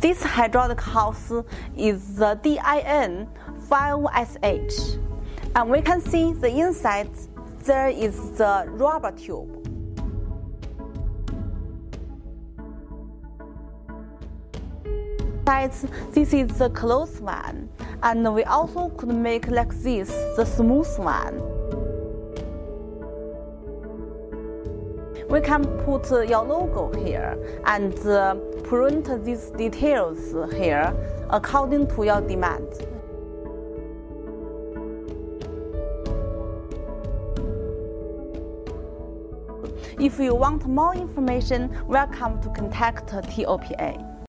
This hydraulic hose is the DIN 5SH, and we can see the inside there is the rubber tube. This is the closed one, and we also could make like this the smooth one. We can put your logo here and uh, print these details here according to your demand. If you want more information, welcome to contact TOPA.